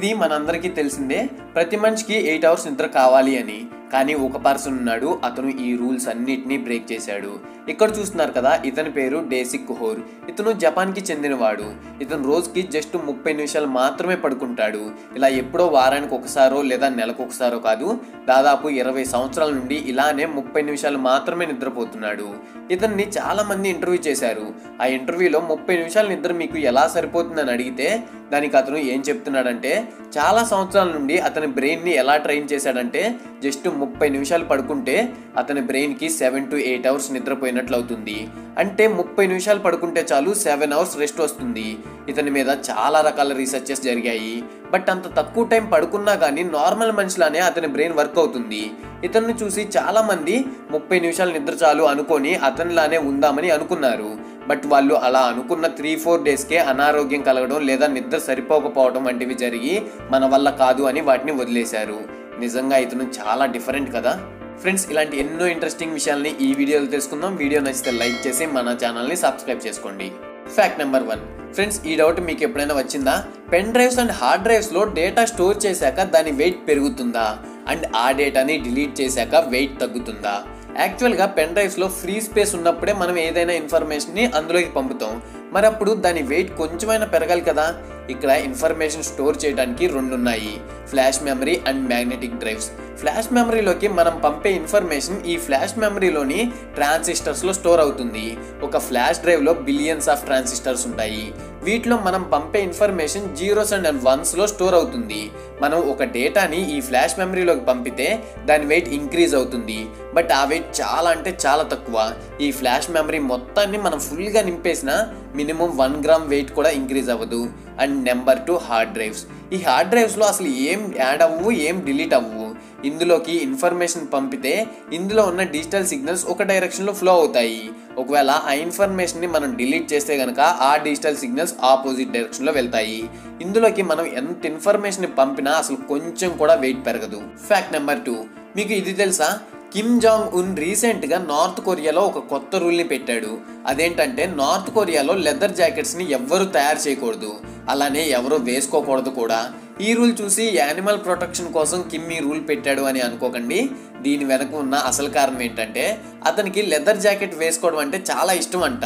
ఇది మనందరికీ తెలిసిందే. ప్రతి మనిషికి ఎయిట్ అవర్స్ నిద్ర కావాలి అని. కానీ ఒక పర్సన్ ఉన్నాడు అతను ఈ రూల్స్ అన్నిటినీ బ్రేక్ చేశాడు. ఇక్కడ చూస్తున్నారు కదా ఇతని పేరు డేసిక్ కుహోర్ ఇతను జపాన్కి చెందినవాడు. ఇతను రోజుకి జస్ట్ ముప్పై నిమిషాలు మాత్రమే పడుకుంటాడు. ఇలా ఎప్పుడో వారానికి ఒకసారో లేదా నెలకు ఒకసారో కాదు దాదాపు ఇరవై సంవత్సరాల నుండి ఇలానే ముప్పై నిమిషాలు మాత్రమే నిద్రపోతున్నాడు. ఇతన్ని చాలా మంది ఇంటర్వ్యూ చేశారు. ఆ ఇంటర్వ్యూలో ముప్పై నిమిషాల నిద్ర మీకు ఎలా సరిపోతుందని అడిగితే దానికి అతను ఏం చెప్తున్నాడంటే చాలా సంవత్సరాల నుండి అతని బ్రెయిన్ని ఎలా ట్రైన్ చేశాడంటే జస్ట్ ముప్పై నిమిషాలు పడుకుంటే అతని బ్రెయిన్కి సెవెన్ టు ఎయిట్ అవర్స్ నిద్రపోయినట్లు అవుతుంది. అంటే ముప్పై నిమిషాలు పడుకుంటే చాలు సెవెన్ అవర్స్ రెస్ట్ వస్తుంది. ఇతని మీద చాలా రకాల రీసెర్చెస్ జరిగాయి. బట్ అంత తక్కువ టైం పడుకున్నా కానీ నార్మల్ మనిషిలానే అతని బ్రెయిన్ వర్క్ అవుతుంది. ఇతన్ని చూసి చాలామంది ముప్పై నిమిషాలు నిద్ర చాలు అనుకొని అతనిలానే ఉందామని అనుకున్నారు. బట్ వాళ్ళు అలా అనుకున్న త్రీ ఫోర్ డేస్కే అనారోగ్యం కలగడం లేదా నిద్ర సరిపోకపోవడం వంటివి జరిగి మన వల్ల కాదు అని వాటిని వదిలేశారు. నిజంగా ఇతను చాలా డిఫరెంట్ కదా. ఫ్రెండ్స్ ఇలాంటి ఎన్నో ఇంట్రెస్టింగ్ విషయాల్ని ఈ వీడియోలో తెలుసుకుందాం. వీడియో నచ్చితే లైక్ చేసి మన ఛానల్ని సబ్స్క్రైబ్ చేసుకోండి. ఫ్యాక్ట్ నెంబర్ వన్ ఫ్రెండ్స్ ఈ డౌట్ మీకు ఎప్పుడైనా వచ్చిందా? పెన్ డ్రైవ్స్ అండ్ హార్డ్ డ్రైవ్స్లో డేటా స్టోర్ చేశాక దాని వెయిట్ పెరుగుతుందా? అండ్ ఆ డేటాని డిలీట్ చేశాక వెయిట్ తగ్గుతుందా? యాక్చువల్గా పెన్ డ్రైవ్స్లో ఫ్రీ స్పేస్ ఉన్నప్పుడే మనం ఏదైనా ఇన్ఫర్మేషన్ని అందులోకి పంపుతాం. మరి అప్పుడు దాని వెయిట్ కొంచెమైనా పెరగాలి కదా. ఇక్కడ ఇన్ఫర్మేషన్ స్టోర్ చేయడానికి రెండు ఉన్నాయి flash memory and magnetic drives flash మెమరీలోకి మనం పంపే ఇన్ఫర్మేషన్ ఈ ఫ్లాష్ మెమరీలోని ట్రాన్సిస్టర్స్లో స్టోర్ అవుతుంది. ఒక ఫ్లాష్ డ్రైవ్లో బిలియన్స్ ఆఫ్ ట్రాన్సిస్టర్స్ ఉంటాయి. వీటిలో మనం పంపే ఇన్ఫర్మేషన్ జీరోస్ అండ్ వన్స్లో స్టోర్ అవుతుంది. మనం ఒక డేటాని ఈ ఫ్లాష్ మెమరీలోకి పంపితే దాని వెయిట్ ఇంక్రీజ్ అవుతుంది. బట్ ఆ వెయిట్ చాలా అంటే చాలా తక్కువ. ఈ ఫ్లాష్ మెమరీ మొత్తాన్ని మనం ఫుల్గా నింపేసిన మినిమం వన్ గ్రామ్ వెయిట్ కూడా ఇంక్రీజ్ అవ్వదు. And number two hard drives. ఈ హార్డ్ డ్రైవ్స్లో అసలు ఏం యాడ్ అవ్వవు ఏం డిలీట్ అవ్వవు ఇందులోకి ఇన్ఫర్మేషన్ పంపితే ఇందులో ఉన్న డిజిటల్ సిగ్నల్స్ ఒక డైరెక్షన్లో ఫ్లో అవుతాయి. ఒకవేళ ఆ ఇన్ఫర్మేషన్ని మనం డిలీట్ చేస్తే కనుక ఆ డిజిటల్ సిగ్నల్స్ ఆపోజిట్ డైరెక్షన్లో వెళ్తాయి. ఇందులోకి మనం ఎంత ఇన్ఫర్మేషన్ పంపినా అసలు కొంచెం కూడా వెయిట్ పెరగదు. Fact number two. మీకు ఇది తెలుసా? కిమ్ జాంగ్ ఉన్ రీసెంట్గా నార్త్ కొరియాలో ఒక కొత్త రూల్ని పెట్టాడు. అదేంటంటే నార్త్ కొరియాలో లెదర్ జాకెట్స్ని ఎవ్వరూ తయారు చేయకూడదు. అలానే ఎవరు వేసుకోకూడదు కూడా. ఈ రూల్ చూసి యానిమల్ ప్రొటెక్షన్ కోసం కిమ్ ఈ రూల్ పెట్టాడు అని అనుకోకండి. దీని వెనక ఉన్న అసలు కారణం ఏంటంటే అతనికి లెదర్ జాకెట్ వేసుకోవడం అంటే చాలా ఇష్టం అంట.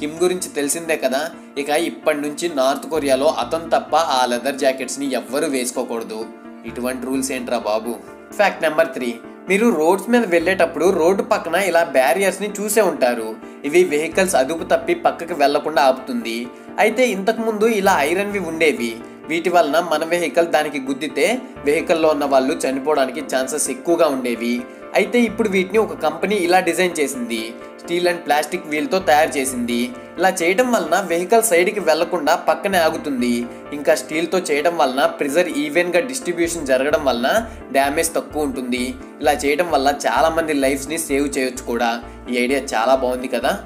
కిమ్ గురించి తెలిసిందే కదా. ఇక ఇప్పటి నుంచి నార్త్ కొరియాలో అతను తప్ప ఆ లెదర్ జాకెట్స్ని ఎవ్వరూ వేసుకోకూడదు. ఇటువంటి రూల్స్ ఏంట్రా బాబు? Fact number three. మీరు రోడ్స్ మీద వెళ్ళేటప్పుడు రోడ్డు పక్కన ఇలా బ్యారియర్స్ని చూసే ఉంటారు. ఇవి వెహికల్స్ అదుపు తప్పి పక్కకి వెళ్ళకుండా ఆపుతుంది. అయితే ఇంతకుముందు ఇలా ఐరన్వి ఉండేవి. వీటి వలన మన వెహికల్ దానికి గుద్దితే వెహికల్లో ఉన్న వాళ్ళు చనిపోవడానికి ఛాన్సెస్ ఎక్కువగా ఉండేవి. అయితే ఇప్పుడు వీటిని ఒక కంపెనీ ఇలా డిజైన్ చేసింది. స్టీల్ అండ్ ప్లాస్టిక్ వీల్తో తయారు చేసింది. ఇలా చేయడం వలన వెహికల్ సైడ్కి వెళ్ళకుండా పక్కనే ఆగుతుంది. ఇంకా స్టీల్తో చేయడం వలన ప్రెజర్ ఈవెన్గా డిస్ట్రిబ్యూషన్ జరగడం వలన డ్యామేజ్ తక్కువ ఉంటుంది. ఇలా చేయడం వల్ల చాలామంది లైఫ్స్ని సేవ్ చేయొచ్చు కూడా. ఈ ఐడియా చాలా బాగుంది కదా?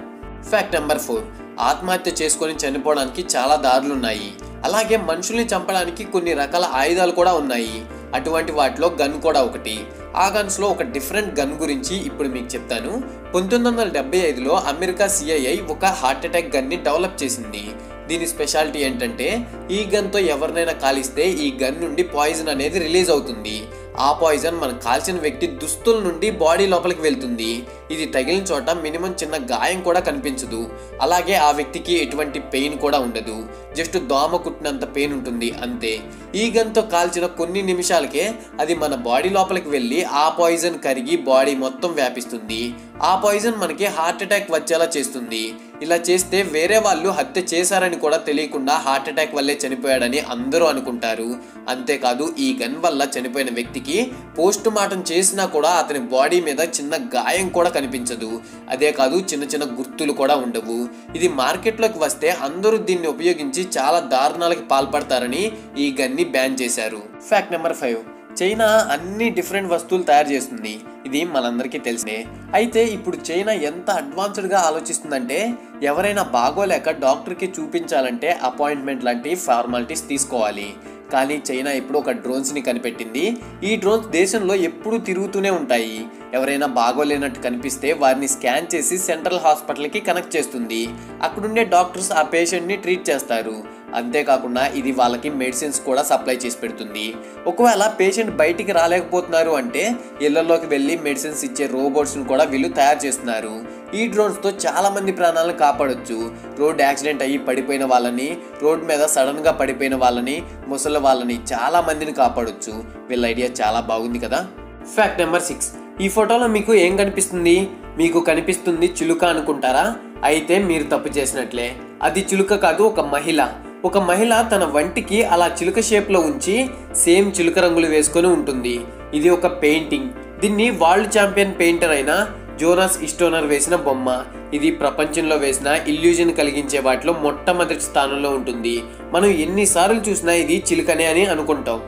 Fact number four. ఆత్మహత్య చేసుకొని చనిపోవడానికి చాలా దారులు ఉన్నాయి అలాగే మనుషుల్ని చంపడానికి కొన్ని రకాల ఆయుధాలు కూడా ఉన్నాయి. అటువంటి వాటిలో గన్ కూడా ఒకటి. ఆ గన్స్లో ఒక డిఫరెంట్ గన్ గురించి ఇప్పుడు మీకు చెప్తాను. పంతొమ్మిది వందల డెబ్బై ఐదులో అమెరికా సిఐఐ ఒక హార్ట్ అటాక్ గన్ని డెవలప్ చేసింది. దీని స్పెషాలిటీ ఏంటంటే ఈ గన్తో ఎవరినైనా కాలిస్తే ఈ గన్ నుండి పాయిజన్ అనేది రిలీజ్ అవుతుంది. ఆ పాయిజన్ మన కాల్చిన వ్యక్తి దుస్తుల నుండి బాడీ లోపలికి వెళ్తుంది. ఇది తగిలిన చోట మినిమం చిన్న గాయం కూడా కనిపించదు. అలాగే ఆ వ్యక్తికి ఎటువంటి పెయిన్ కూడా ఉండదు. జస్ట్ దోమ కుట్టినంత పెయిన్ ఉంటుంది అంతే. ఈ గన్తో కాల్చిన కొన్ని నిమిషాలకే అది మన బాడీ లోపలికి వెళ్ళి ఆ పాయిజన్ కరిగి బాడీ మొత్తం వ్యాపిస్తుంది. ఆ పాయిజన్ మనకి హార్ట్ అటాక్ వచ్చేలా చేస్తుంది. ఇలా చేస్తే వేరే వాళ్ళు హత్య చేశారని కూడా తెలియకుండా హార్ట్ అటాక్ వల్లే చనిపోయాడని అందరూ అనుకుంటారు. అంతేకాదు ఈ గన్ వల్ల చనిపోయిన వ్యక్తికి పోస్ట్ మార్టం చేసినా కూడా అతని బాడీ మీద చిన్న గాయం కూడా కనిపించదు. అదే కాదు చిన్న చిన్న గుర్తులు కూడా ఉండవు. ఇది మార్కెట్లోకి వస్తే అందరూ దీన్ని ఉపయోగించి చాలా దారుణాలకి పాల్పడతారని ఈ గన్ని బ్యాన్ చేశారు. Fact number five. చైనా అన్ని డిఫరెంట్ వస్తువులు తయారు చేస్తుంది. ఇది మనందరికీ తెలిసిందే. అయితే ఇప్పుడు చైనా ఎంత అడ్వాన్స్డ్గా ఆలోచిస్తుందంటే ఎవరైనా బాగోలేక డాక్టర్కి చూపించాలంటే అపాయింట్మెంట్ లాంటి ఫార్మాలిటీస్ తీసుకోవాలి. కానీ చైనా ఇప్పుడు ఒక డ్రోన్స్ని కనిపెట్టింది. ఈ డ్రోన్స్ దేశంలో ఎప్పుడూ తిరుగుతూనే ఉంటాయి. ఎవరైనా బాగోలేనట్టు కనిపిస్తే వారిని స్కాన్ చేసి సెంట్రల్ హాస్పిటల్కి కనెక్ట్ చేస్తుంది. అక్కడుండే డాక్టర్స్ ఆ పేషెంట్ని ట్రీట్ చేస్తారు. అంతేకాకుండా ఇది వాళ్ళకి మెడిసిన్స్ కూడా సప్లై చేసి పెడుతుంది. ఒకవేళ పేషెంట్ బయటికి రాలేకపోతున్నారు అంటే ఇళ్ళలోకి వెళ్ళి మెడిసిన్స్ ఇచ్చే రోబోట్స్ని కూడా వీళ్ళు తయారు చేస్తున్నారు. ఈ డ్రోన్స్తో చాలామంది ప్రాణాలను కాపాడొచ్చు. రోడ్ యాక్సిడెంట్ అయ్యి పడిపోయిన వాళ్ళని రోడ్ మీద సడన్గా పడిపోయిన వాళ్ళని ముసలి వాళ్ళని చాలా మందిని కాపాడొచ్చు. వీళ్ళ ఐడియా చాలా బాగుంది కదా? Fact number six. ఈ ఫోటోలో మీకు ఏం కనిపిస్తుంది? మీకు కనిపిస్తుంది చిలుక అనుకుంటారా? అయితే మీరు తప్పు చేసినట్లే. అది చిలుక కాదు ఒక మహిళ. ఒక మహిళ తన వంటికి అలా చిలుక షేప్లో ఉంచి సేమ్ చిలుక రంగులు వేసుకొని ఉంటుంది. ఇది ఒక పెయింటింగ్. దీన్ని వరల్డ్ ఛాంపియన్ పెయింటర్ అయిన జోనాస్ ఇస్టోనర్ వేసిన బొమ్మ. ఇది ప్రపంచంలో వేసిన ఇల్యూజన్ కలిగించే వాటిలో మొట్టమొదటి స్థానంలో ఉంటుంది. మనం ఎన్నిసార్లు చూసినా ఇది చిలుకనే అని అనుకుంటాం.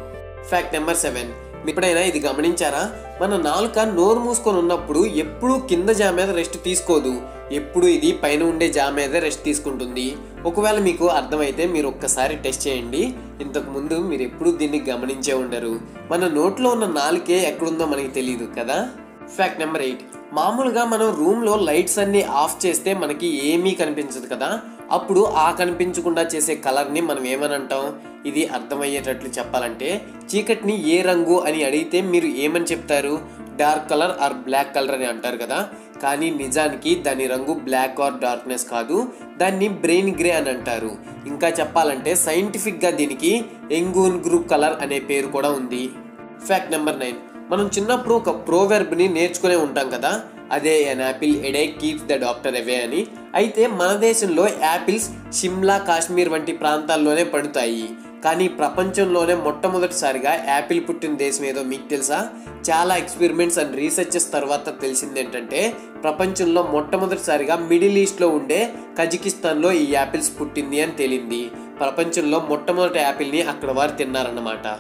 Fact number seven. ఎప్పుడైనా ఇది గమనించారా? మన నాలుక నోరు మూసుకొని ఉన్నప్పుడు ఎప్పుడూ కింద జా మీద రెస్ట్ తీసుకోదు. ఎప్పుడు ఇది పైన ఉండే జా మీద రెస్ట్ తీసుకుంటుంది. ఒకవేళ మీకు అర్థమైతే మీరు ఒక్కసారి టెస్ట్ చేయండి. ఇంతకు ముందు మీరు ఎప్పుడూ దీన్ని గమనించే ఉండరు. మన నోట్లో ఉన్న నాలుకే ఎక్కడుందో మనకి తెలియదు కదా? ఫ్యాక్ట్ నెంబర్ ఎయిట్ మామూలుగా మనం రూమ్లో లైట్స్ అన్నీ ఆఫ్ చేస్తే మనకి ఏమీ కనిపించదు కదా? అప్పుడు ఆ కనిపించకుండా చేసే కలర్ని మనం ఏమని అంటాం ఇది అర్థమయ్యేటట్లు చెప్పాలంటే చీకటిని ఏ రంగు అని అడిగితే మీరు ఏమని చెప్తారు? Dark colour or black colour అని అంటారు కదా? కానీ నిజానికి దాని రంగు బ్లాక్ ఆర్ డార్క్నెస్ కాదు. దాన్ని బ్రెయిన్ గ్రే అని అంటారు. ఇంకా చెప్పాలంటే సైంటిఫిక్గా దీనికి ఎంగూన్ గ్రూప్ కలర్ అనే పేరు కూడా ఉంది. Fact number nine. మనం చిన్నప్పుడు ఒక ప్రోవెర్బ్ని నేర్చుకునే ఉంటాం కదా? అదే an apple a day keeps the doctor away అని. అయితే మన దేశంలో యాపిల్స్ షిమ్లా కాశ్మీర్ వంటి ప్రాంతాల్లోనే పడుతాయి. కానీ ప్రపంచంలోనే మొట్టమొదటిసారిగా యాపిల్ పుట్టిన దేశం ఏదో మీకు తెలుసా? చాలా ఎక్స్పెరిమెంట్స్ అండ్ రీసెర్చెస్ తర్వాత తెలిసింది ఏంటంటే ప్రపంచంలో మొట్టమొదటిసారిగా మిడిల్ ఈస్ట్లో ఉండే కజకిస్తాన్లో ఈ యాపిల్స్ పుట్టింది అని తేలింది. ప్రపంచంలో మొట్టమొదటి యాపిల్ని అక్కడ వారు తిన్నారన్నమాట.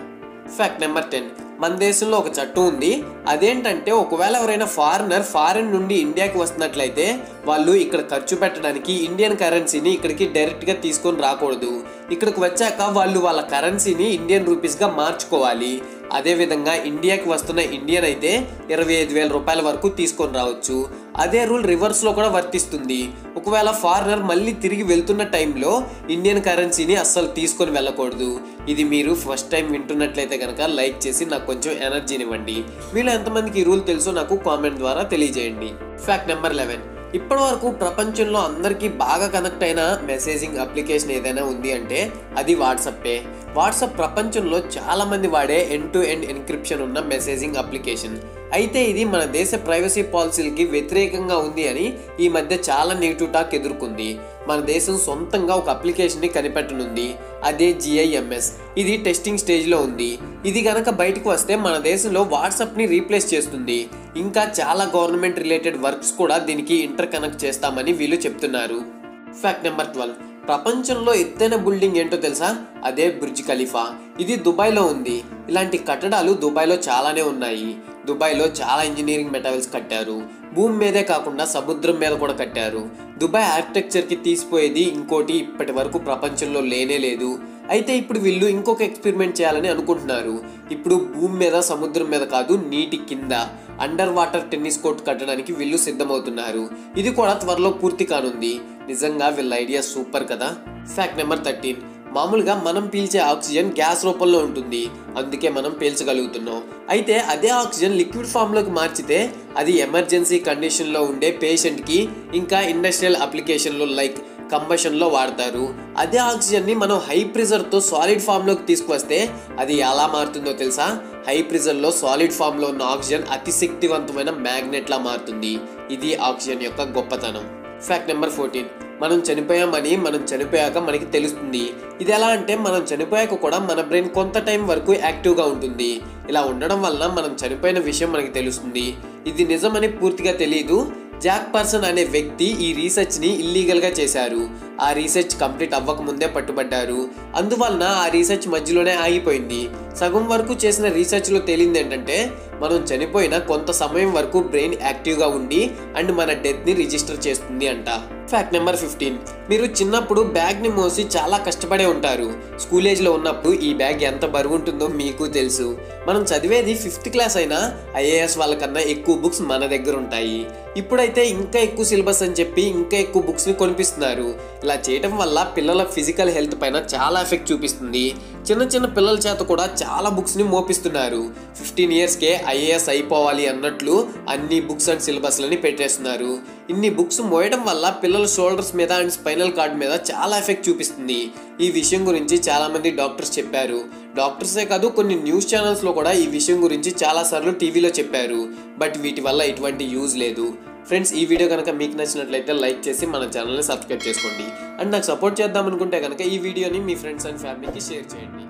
ఫ్యాక్ట్ నెంబర్ టెన్ మన దేశంలో ఒక చట్టం ఉంది. అదేంటంటే ఒకవేళ ఎవరైనా ఫారినర్ ఫారిన్ నుండి ఇండియాకి వస్తున్నట్లయితే వాళ్ళు ఇక్కడ ఖర్చు పెట్టడానికి ఇండియన్ కరెన్సీని ఇక్కడికి డైరెక్ట్గా తీసుకొని రాకూడదు. ఇక్కడికి వచ్చాక వాళ్ళు వాళ్ళ కరెన్సీని ఇండియన్ రూపీస్గా మార్చుకోవాలి. అదేవిధంగా ఇండియాకి వస్తున్న ఇండియన్ అయితే ఇరవై ఐదు వేల రూపాయల వరకు తీసుకొని రావచ్చు. అదే రూల్ రివర్స్లో కూడా వర్తిస్తుంది. ఒకవేళ ఫారినర్ మళ్ళీ తిరిగి వెళ్తున్న టైంలో ఇండియన్ కరెన్సీని అస్సలు తీసుకొని వెళ్ళకూడదు. ఇది మీరు ఫస్ట్ టైం వింటున్నట్లయితే కనుక లైక్ చేసి నాకు కొంచెం ఎనర్జీనివ్వండి. మీలో ఎంతమందికి ఈ రూల్ తెలుసో నాకు కామెంట్ ద్వారా తెలియజేయండి. ఫ్యాక్ట్ నెంబర్ లెవెన్ ఇప్పటి వరకు ప్రపంచంలో అందరికీ బాగా కనెక్ట్ అయిన మెసేజింగ్ అప్లికేషన్ ఏదైనా ఉంది అంటే అది వాట్సాప్పే వాట్సాప్ ప్రపంచంలో చాలామంది వాడే ఎండ్ టు ఎండ్ ఎన్క్రిప్షన్ ఉన్న మెసేజింగ్ అప్లికేషన్ అయితే ఇది మన దేశ ప్రైవసీ పాలసీలకి వ్యతిరేకంగా ఉంది అని ఈ మధ్య చాలా నెగిటివ్ టాక్ ఎదుర్కొంది. మన దేశం సొంతంగా ఒక అప్లికేషన్ని కనిపెట్టనుంది. అదే జిఐఎంఎస్ ఇది టెస్టింగ్ స్టేజ్లో ఉంది. ఇది కనుక బయటకు వస్తే మన దేశంలో వాట్సాప్ని రీప్లేస్ చేస్తుంది. ఇంకా చాలా గవర్నమెంట్ రిలేటెడ్ వర్క్స్ కూడా దీనికి ఇంటర్ కనెక్ట్ చేస్తామని వీళ్ళు చెప్తున్నారు. Fact number twelve. ప్రపంచంలో ఎత్తైన బిల్డింగ్ ఏంటో తెలుసా? అదే బ్రిడ్జ్ ఖలీఫా ఇది దుబాయ్లో ఉంది. ఇలాంటి కట్టడాలు దుబాయ్లో చాలానే ఉన్నాయి. దుబాయ్లో చాలా ఇంజనీరింగ్ మెటల్స్ కట్టారు. భూమి మీదే కాకుండా సముద్రం మీద కూడా కట్టారు. దుబాయ్ ఆర్కిటెక్చర్కి తీసిపోయేది ఇంకోటి ఇప్పటి వరకు ప్రపంచంలో లేనే లేదు. అయితే ఇప్పుడు వీళ్ళు ఇంకొక ఎక్స్పెరిమెంట్ చేయాలని అనుకుంటున్నారు. ఇప్పుడు భూమి మీద సముద్రం మీద కాదు నీటి కింద. అండర్ వాటర్ టెన్నిస్ కోర్ట్ కట్టడానికి వీళ్ళు సిద్ధమవుతున్నారు. ఇది కూడా త్వరలో పూర్తి కానుంది. నిజంగా వీళ్ళ ఐడియా సూపర్ కదా? ఫ్యాక్ట్ నెంబర్ థర్టీన్ మామూలుగా మనం పీల్చే ఆక్సిజన్ గ్యాస్ రూపంలో ఉంటుంది. అందుకే మనం పీల్చగలుగుతున్నాం. అయితే అదే ఆక్సిజన్ లిక్విడ్ ఫామ్లోకి మార్చితే అది ఎమర్జెన్సీ కండిషన్లో ఉండే పేషెంట్కి ఇంకా ఇండస్ట్రియల్ అప్లికేషన్లో లైక్ కంబషన్లో వాడతారు. అదే ఆక్సిజన్ని మనం హై ప్రెజర్తో సాలిడ్ ఫామ్లోకి తీసుకువస్తే అది ఎలా మారుతుందో తెలుసా? హై ప్రెజర్లో సాలిడ్ ఫామ్లో ఉన్న ఆక్సిజన్ అతి శక్తివంతమైన మ్యాగ్నెట్లా మారుతుంది. ఇది ఆక్సిజన్ యొక్క గొప్పతనం. Fact number fourteen. మనం చనిపోయామని మనం చనిపోయాక మనకి తెలుస్తుంది. ఇది ఎలా అంటే మనం చనిపోయాక కూడా మన బ్రెయిన్ కొంత టైం వరకు యాక్టివ్గా ఉంటుంది. ఇలా ఉండడం వలన మనం చనిపోయిన విషయం మనకి తెలుస్తుంది. ఇది నిజమని పూర్తిగా తెలియదు జాక్ పర్సన్ అనే వ్యక్తి ఈ రీసెర్చ్ని ఇల్లీగల్గా చేశారు. ఆ రీసెర్చ్ కంప్లీట్ అవ్వకముందే పట్టుబడ్డారు. అందువలన ఆ రీసెర్చ్ మధ్యలోనే ఆగిపోయింది. సగం వరకు చేసిన రీసెర్చ్లో తేలింది ఏంటంటే మనం చనిపోయిన కొంత సమయం వరకు బ్రెయిన్ యాక్టివ్గా ఉండి అండ్ మన డెత్ని రిజిస్టర్ చేస్తుంది అంట. ఫ్యాక్ట్ నెంబర్ ఫిఫ్టీన్ మీరు చిన్నప్పుడు బ్యాగ్ని మోసి చాలా కష్టపడే ఉంటారు. స్కూల్ ఏజ్లో ఉన్నప్పుడు ఈ బ్యాగ్ ఎంత బరువు ఉంటుందో మీకు తెలుసు. మనం చదివేది ఫిఫ్త్ క్లాస్ అయినా ఐఏఎస్ వాళ్ళకన్నా ఎక్కువ బుక్స్ మన దగ్గర ఉంటాయి. ఇప్పుడైతే ఇంకా ఎక్కువ సిలబస్ అని చెప్పి ఇంకా ఎక్కువ బుక్స్ని కొనిపిస్తున్నారు. ఇలా చేయడం వల్ల పిల్లల ఫిజికల్ హెల్త్ పైన చాలా ఎఫెక్ట్ చూపిస్తుంది. చిన్న చిన్న పిల్లల చేత కూడా చాలా బుక్స్ని మోపిస్తున్నారు. ఫిఫ్టీన్ ఇయర్స్కే ఐఏఎస్ అయిపోవాలి అన్నట్లు అన్ని బుక్స్ అండ్ సిలబస్లని పెట్టేస్తున్నారు. ఇన్ని బుక్స్ మోయడం వల్ల పిల్లల షోల్డర్స్ మీద అండ్ స్పైనల్ కార్డ్ మీద చాలా ఎఫెక్ట్ చూపిస్తుంది. ఈ విషయం గురించి చాలామంది డాక్టర్స్ చెప్పారు. డాక్టర్సే కాదు కొన్ని న్యూస్ ఛానల్స్లో కూడా ఈ విషయం గురించి చాలాసార్లు టీవీలో చెప్పారు. బట్ వీటి వల్ల ఎటువంటి యూజ్ లేదు. ఫ్రెండ్స్ ఈ వీడియో కనుక మీకు నచ్చినట్లయితే లైక్ చేసి మన ఛానల్ని సబ్స్క్రైబ్ చేసుకోండి. అండ్ నాకు సపోర్ట్ చేద్దాం అనుకుంటే కనుక ఈ వీడియోని మీ ఫ్రెండ్స్ అండ్ ఫ్యామిలీకి షేర్ చేయండి.